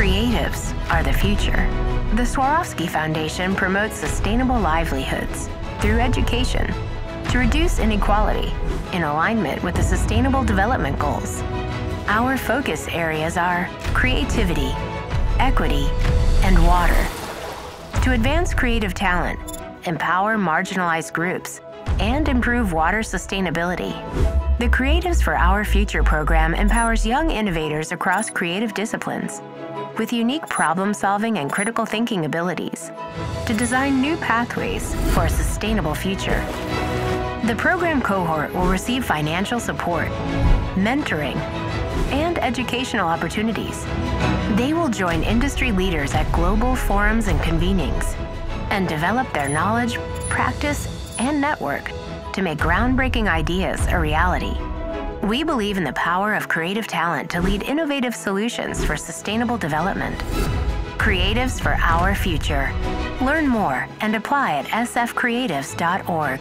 Creatives are the future. The Swarovski Foundation promotes sustainable livelihoods through education to reduce inequality in alignment with the Sustainable Development Goals. Our focus areas are creativity, equity, and water. To advance creative talent, empower marginalized groups, and improve water sustainability. The Creatives for Our Future program empowers young innovators across creative disciplines with unique problem solving and critical thinking abilities to design new pathways for a sustainable future. The program cohort will receive financial support, mentoring, and educational opportunities. They will join industry leaders at global forums and convenings and develop their knowledge, practice, and network to make groundbreaking ideas a reality. We believe in the power of creative talent to lead innovative solutions for sustainable development. Creatives for our future. Learn more and apply at sfcreatives.org.